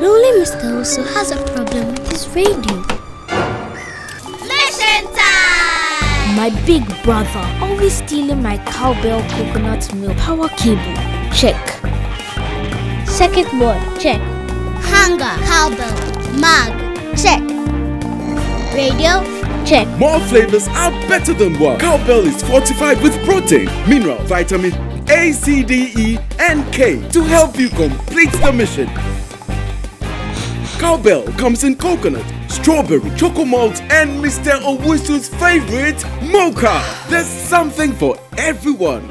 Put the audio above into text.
Lonely Mr. Owusu has a problem with his radio. Mission time! My big brother always stealing my cowbell coconut milk power cable. Check. Circuit board. Check. Hanger, cowbell, mug, check. Radio, Check. More flavors are better than one. Cowbell is fortified with protein, mineral, vitamin A, C, D, E, and K to help you complete the mission. Cowbell comes in coconut, strawberry, choco malt, and Mr. Owusu's favorite, mocha. There's something for everyone.